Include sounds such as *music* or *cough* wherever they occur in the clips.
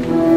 Good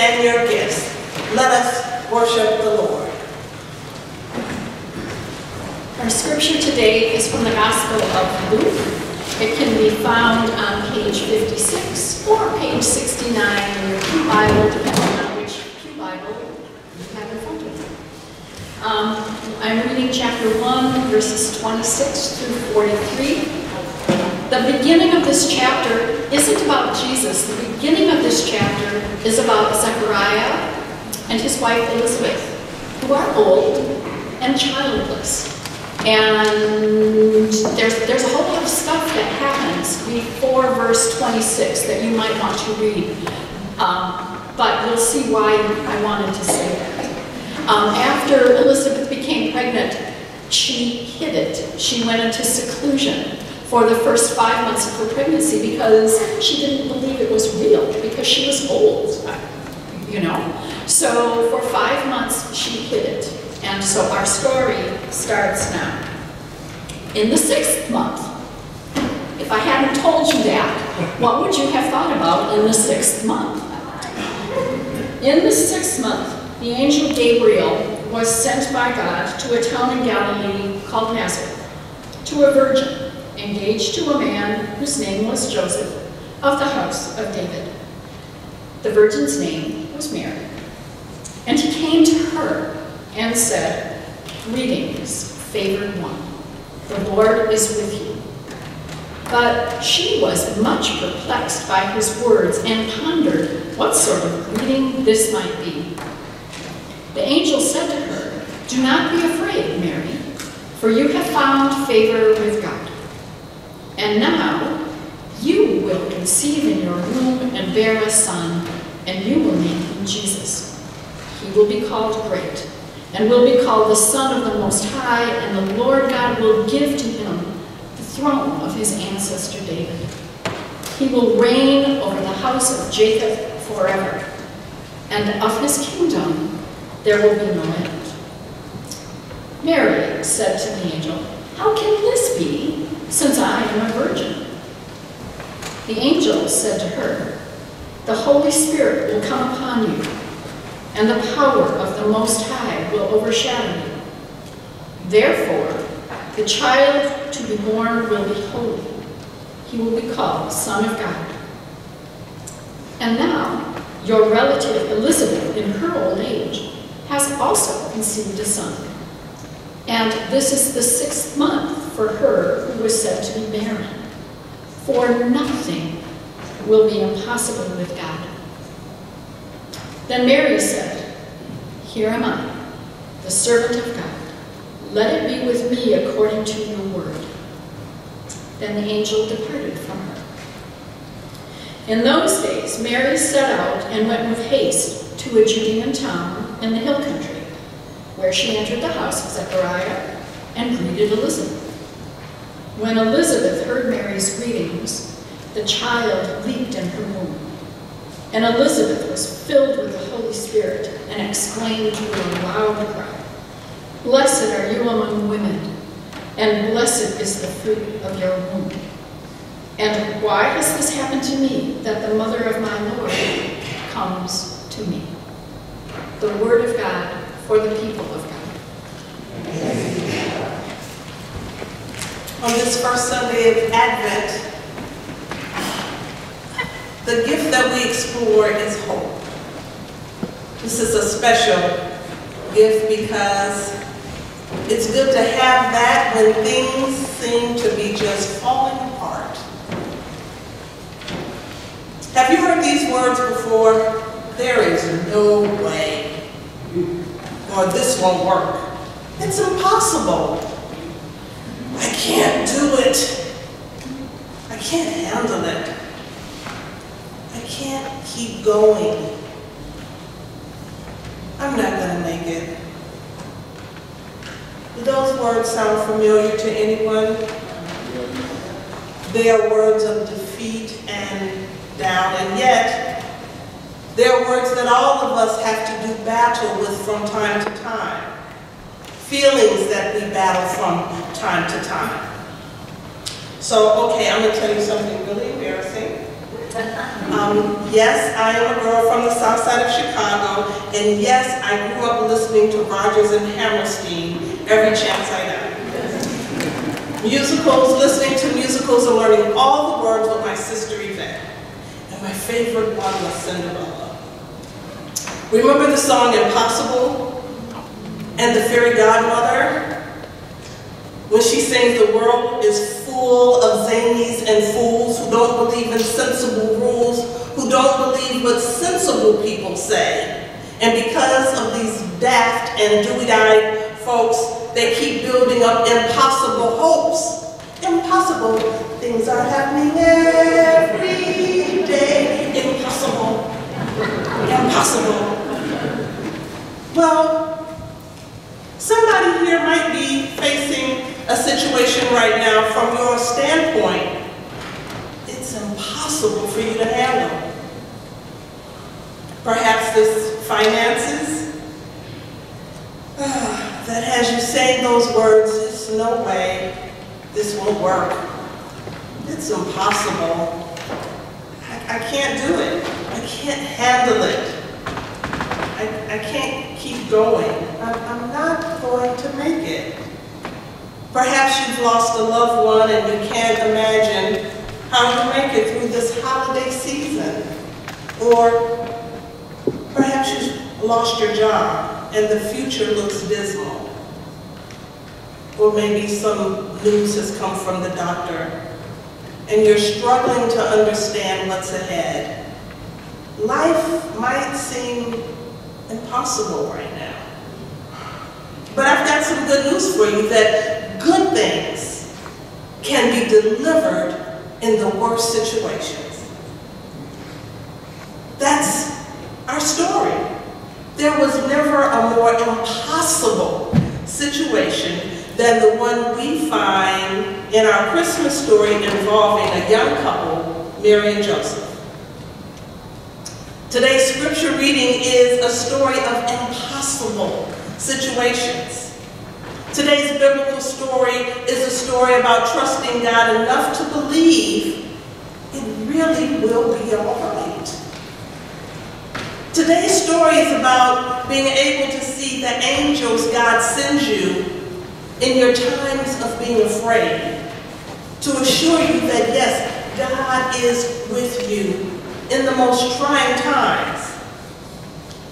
and your gifts. Let us worship the Lord. Our scripture today is from the Gospel of Luke. It can be found on page 56 or page 69 in your Pew Bible, depending on which Pew Bible you have in front of you. Um, I'm reading chapter 1, verses 26 through 43. The beginning of this chapter isn't about Jesus. The beginning of this chapter is about Zechariah and his wife Elizabeth, who are old and childless. And there's, there's a whole lot of stuff that happens before verse 26 that you might want to read. Um, but you'll see why I wanted to say that. Um, after Elizabeth became pregnant, she hid it. She went into seclusion for the first five months of her pregnancy because she didn't believe it was real, because she was old, you know. So for five months, she hid it. And so our story starts now. In the sixth month, if I hadn't told you that, what would you have thought about in the sixth month? In the sixth month, the angel Gabriel was sent by God to a town in Galilee called Nazareth, to a virgin engaged to a man whose name was Joseph of the house of David. The virgin's name was Mary. And he came to her and said, Greetings, favored one. The Lord is with you. But she was much perplexed by his words and pondered what sort of greeting this might be. The angel said to her, Do not be afraid, Mary, for you have found favor with God. And now you will conceive in your womb and bear a son, and you will name him Jesus. He will be called Great, and will be called the Son of the Most High, and the Lord God will give to him the throne of his ancestor David. He will reign over the house of Jacob forever, and of his kingdom there will be no end. Mary said to the angel, How can this be, since I am a virgin? The angel said to her, The Holy Spirit will come upon you, and the power of the Most High will overshadow you. Therefore, the child to be born will be holy. He will be called Son of God. And now, your relative Elizabeth, in her old age, has also conceived a son. And this is the sixth month for her who was said to be barren. For nothing will be impossible with God. Then Mary said, Here am I, the servant of God. Let it be with me according to your word. Then the angel departed from her. In those days, Mary set out and went with haste to a Judean town in the hill country, where she entered the house of Zechariah and greeted Elizabeth. When Elizabeth heard Mary's greetings, the child leaped in her womb. And Elizabeth was filled with the Holy Spirit and exclaimed with a loud cry, Blessed are you among women, and blessed is the fruit of your womb. And why has this happened to me, that the mother of my Lord comes to me? The word of God for the people of God. On this first Sunday of Advent, the gift that we explore is hope. This is a special gift because it's good to have that when things seem to be just falling apart. Have you heard these words before? There is no way, or this won't work. It's impossible. I can't do it. I can't handle it. I can't keep going. I'm not going to make it. Do those words sound familiar to anyone? They are words of defeat and down, and yet they are words that all of us have to do battle with from time to time. Feelings that we battle from time to time. So, okay, I'm going to tell you something really embarrassing. *laughs* Um, yes, I am a girl from the south side of Chicago, and yes, I grew up listening to Rodgers and Hammerstein every chance I got. Musicals, listening to musicals and learning all the words with my sister Yvette. And my favorite one was Cinderella. Remember the song Impossible? And the fairy godmother? When she sings, the world is full of zanies and fools who don't believe in sensible rules, who don't believe what sensible people say. And because of these daft and dewy-eyed folks, they keep building up impossible hopes. Impossible things are happening every day. Impossible. Impossible. Well, somebody here might be facing a situation right now from your standpoint. It's impossible for you to handle. Perhaps this finances uh, that has you saying those words, there's no way this will work. It's impossible. I, I can't do it. I can't handle it. I, I can't keep going. I'm, I'm not going to make it. Perhaps you've lost a loved one and you can't imagine how to make it through this holiday season. Or perhaps you've lost your job and the future looks dismal. Or maybe some news has come from the doctor and you're struggling to understand what's ahead. Life might seem impossible right now. But I've got some good news for you that good things can be delivered in the worst situations. That's our story. There was never a more impossible situation than the one we find in our Christmas story involving a young couple, Mary and Joseph. Today's scripture reading is a story of impossible situations. Today's biblical story is a story about trusting God enough to believe it really will be all right. Today's story is about being able to see the angels God sends you in your times of being afraid, to assure you that yes, God is with you in the most trying times.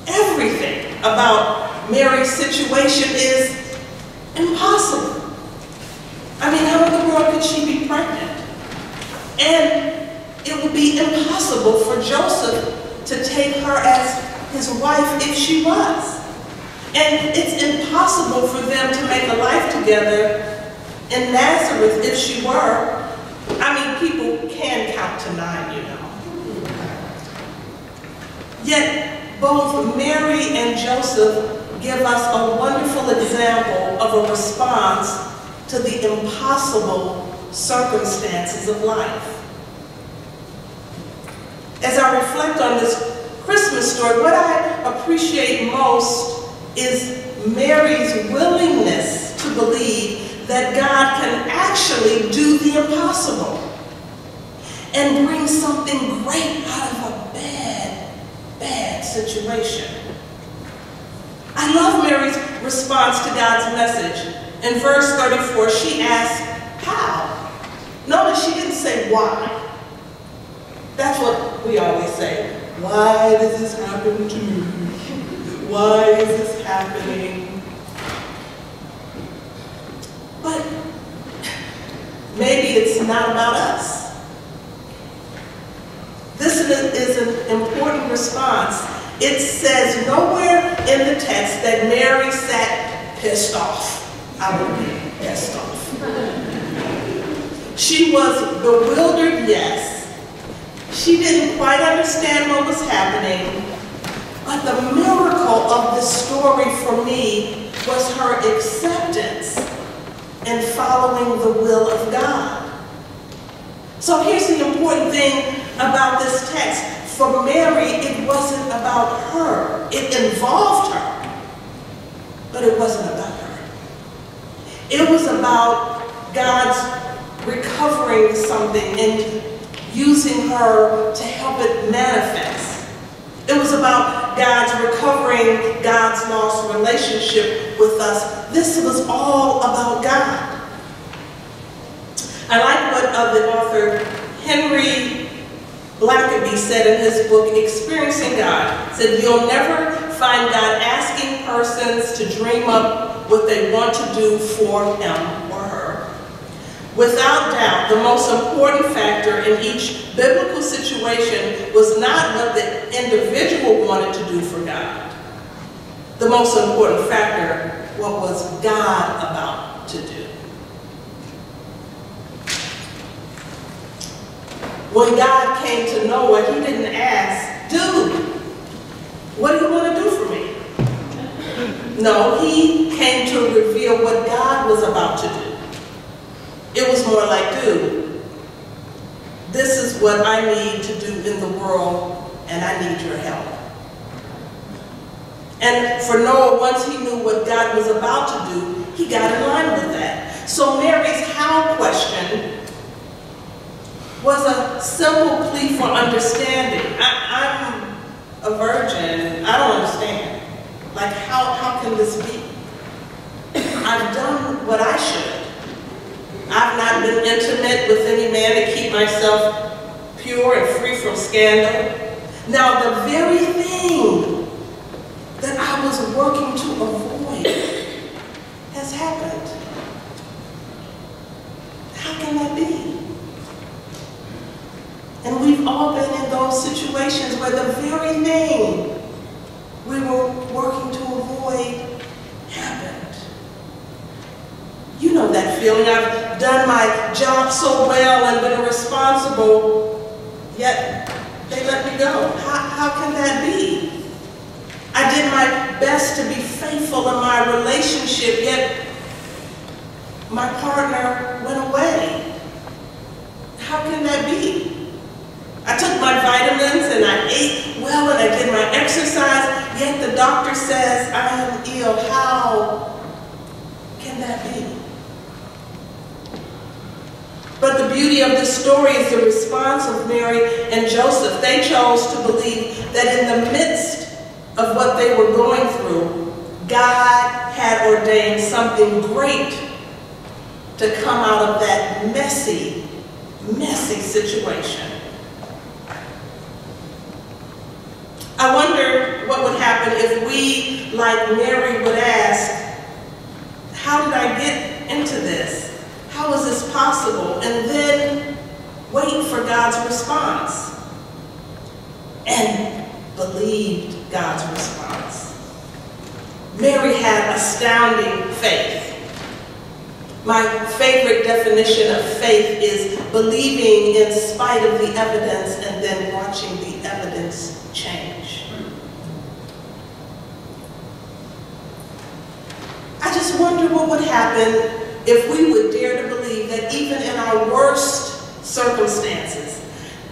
Everything about Mary's situation is impossible. I mean, how in the world could she be pregnant? And it would be impossible for Joseph to take her as his wife if she was. And it's impossible for them to make a life together in Nazareth if she were. I mean, people can count to nine, you know. Yet, both Mary and Joseph give us a wonderful example of a response to the impossible circumstances of life. As I reflect on this Christmas story, what I appreciate most is Mary's willingness to believe that God can actually do the impossible and bring something great out of a bad, bad situation. I love Mary's response to God's message. In verse 34, she asks, how? Notice she didn't say why. That's what we always say. Why does this happen to me? Why is this happening? But maybe it's not about us. This is an important response. It says nowhere in the text that Mary sat pissed off. I would be pissed off. She was bewildered, yes. She didn't quite understand what was happening, but the miracle of this story for me was her acceptance and following the will of God. So here's the important thing about this text. For Mary, it wasn't about her. It involved her, but it wasn't about her. It was about God's recovering something and using her to help it manifest. It was about God's recovering God's lost relationship with us. This was all about God. I like what uh, the author Henry Blackaby said in his book, Experiencing God. said, you'll never find God asking persons to dream up what they want to do for him or her. Without doubt, the most important factor in each biblical situation was not what the individual wanted to do for God. The most important factor, what was God about to do. When God came to Noah, he didn't ask, dude, what do you want to do for me? No, he came to reveal what God was about to do. It was more like, dude, this is what I need to do in the world, and I need your help. And for Noah, once he knew what God was about to do, he got in line with that. So Mary's how question was a simple plea for understanding. I, am a virgin. I don't understand. Like, how, how can this be? I've done what I should. I've not been intimate with any man to keep myself pure and free from scandal. Now, the very thing that I was working to avoid has happened. How can that be? All been in those situations where the very thing we were working to avoid happened. You know that feeling. I've done my job so well and been responsible, yet they let me go. How, how can that be? I did my best to be faithful in my relationship, yet my partner went away. How can that be? I took my vitamins and I ate well and I did my exercise, yet the doctor says I am ill. How can that be? But the beauty of this story is the response of Mary and Joseph. They chose to believe that in the midst of what they were going through, God had ordained something great to come out of that messy, messy situation. I wonder what would happen if we, like Mary, would ask, how did I get into this? How is this possible? And then wait for God's response. And believed God's response. Mary had astounding faith. My favorite definition of faith is believing in spite of the evidence and then watching the evidence change. I just wonder what would happen if we would dare to believe that even in our worst circumstances,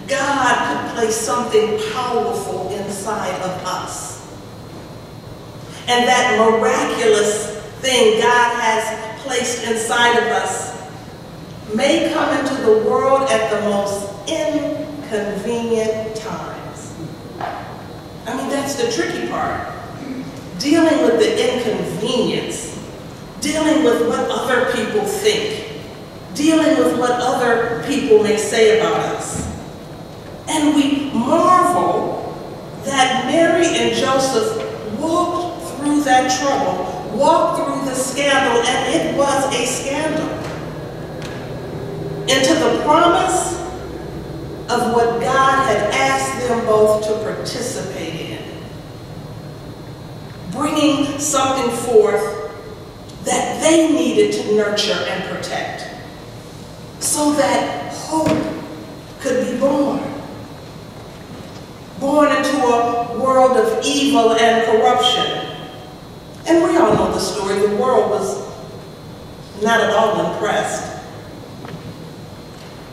God could place something powerful inside of us. And that miraculous thing God has placed inside of us may come into the world at the most inconvenient times. I mean, that's the tricky part. Dealing with the inconvenience, dealing with what other people think, dealing with what other people may say about us. And we marvel that Mary and Joseph walked through that trouble, walked through the scandal, and it was a scandal, into the promise of what God had asked them both to participate in. Bringing something forth that they needed to nurture and protect so that hope could be born born into a world of evil and corruption. And we all know the story. The world was not at all impressed.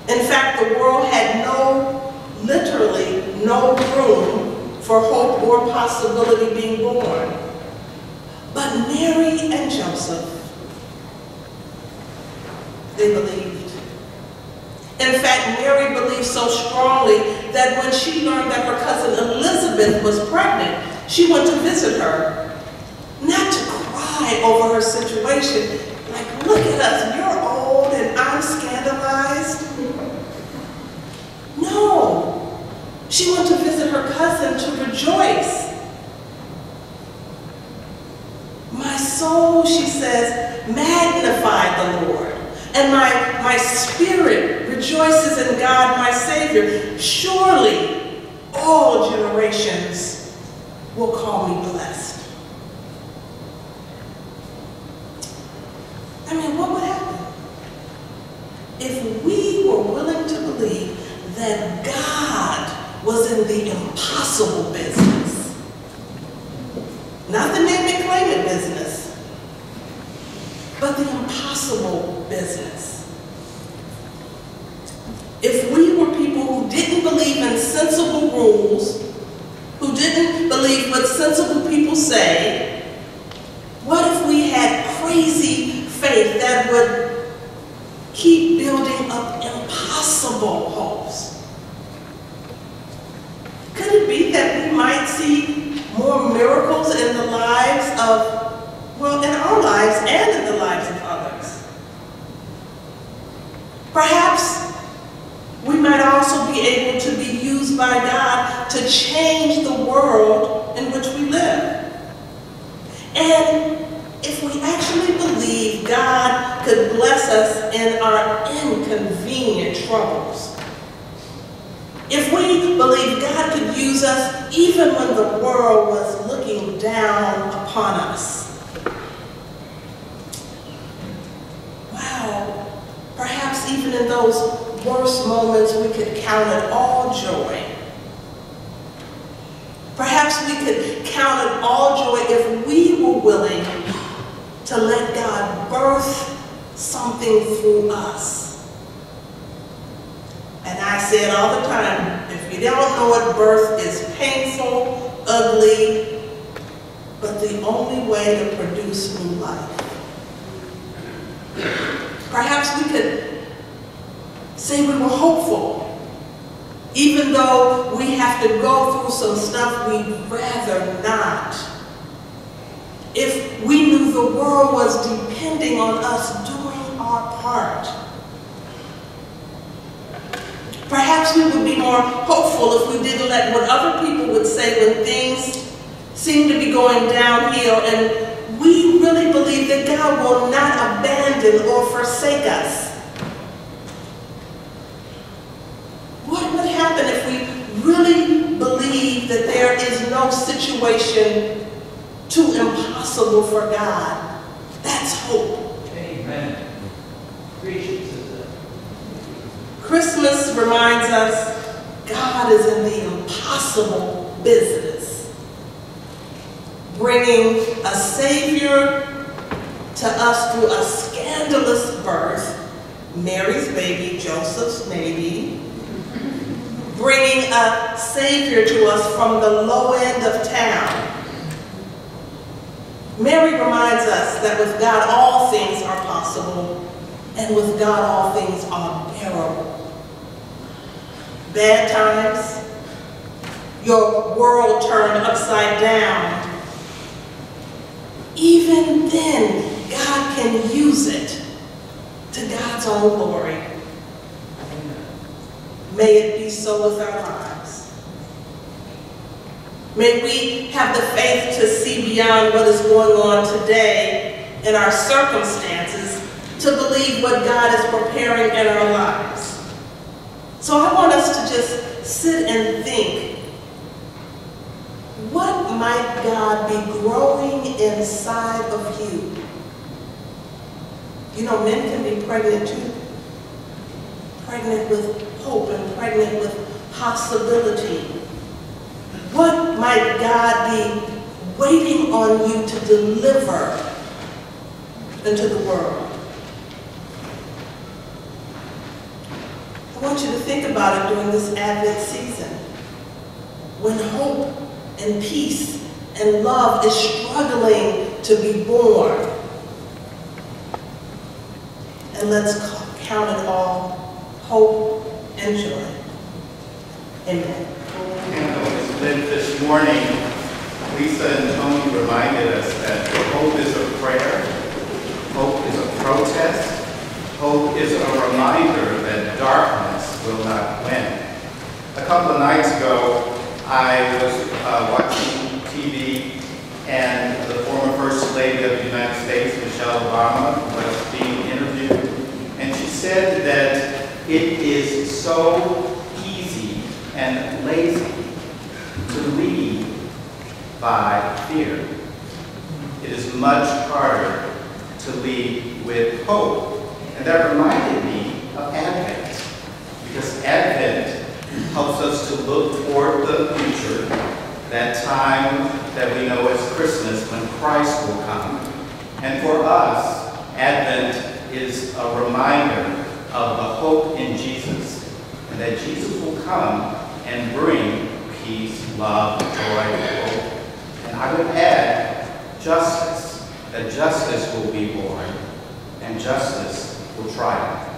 In fact, the world had no, literally, no room for hope or possibility being born. But Mary and Joseph, they believed. In fact, Mary believed so strongly that when she learned that her cousin Elizabeth was pregnant, she went to visit her. Not to cry over her situation, like, look at us, you're old and I'm scandalized. No, she went to visit her cousin to rejoice. My soul, she says, magnify the Lord, and my, my spirit rejoices in God my Savior. Surely all generations will call me blessed. I mean, what would happen if we were willing to believe that God was in the impossible business? Not the name it business, but the impossible business. If we were people who didn't believe in sensible rules, who didn't believe what sensible people say, what if we had crazy faith that would keep building up impossible hopes? Could it be that we might see more miracles in the lives of, well, in our lives and in the lives of others? Perhaps we might also be able to be used by God to change the world in which we live. And if we actually believe Could bless us in our inconvenient troubles, if we believe God could use us even when the world was looking down upon us, wow, perhaps even in those worst moments we could count it all joy. Perhaps we could count it all joy if we were willing to let God birth something through us. And I say it all the time, if you don't know what birth is painful, ugly, but the only way to produce new life. Perhaps we could say we were hopeful Even though we have to go through some stuff we'd rather not. If we knew the world was depending on us doing our part. Perhaps we would be more hopeful if we didn't let what other people would say when things seem to be going downhill and we really believe that God will not abandon or forsake us. What would happen if we really believe that there is no situation too impossible for God? That's hope. Amen. Christmas reminds us God is in the impossible business, bringing a Savior to us through a scandalous birth, Mary's baby, Joseph's baby, bringing a Savior to us from the low end of town. Mary reminds us that with God all things are possible, and with God all things are bearable. Bad times, your world turned upside down. Even then, God can use it to God's own glory. May it be so with our lives. May we have the faith to see beyond what is going on today in our circumstances to believe what God is preparing in our lives. So I want us to just sit and think, what might God be growing inside of you? You know, men can be pregnant too. Pregnant with hope and pregnant with possibility. What might God be waiting on you to deliver into the world? Want you to think about it during this Advent season. When hope and peace and love is struggling to be born. And let's count it all hope and joy. Amen. lit this morning, Lisa and Tony reminded us that hope is a prayer, hope is a protest, hope is a reminder that darkness will not win. A couple of nights ago, I was uh, watching TV and the former First Lady of the United States, Michelle Obama, was being interviewed, and she said that it is so easy and lazy to lead by fear. It is much harder to lead with hope. And that reminded me of Advent, because Advent helps us to look toward the future, that time that we know as Christmas when Christ will come. And for us, Advent is a reminder of the hope in Jesus, and that Jesus will come and bring peace, love, joy, hope. And I would add justice, that justice will be born, and justice will triumph.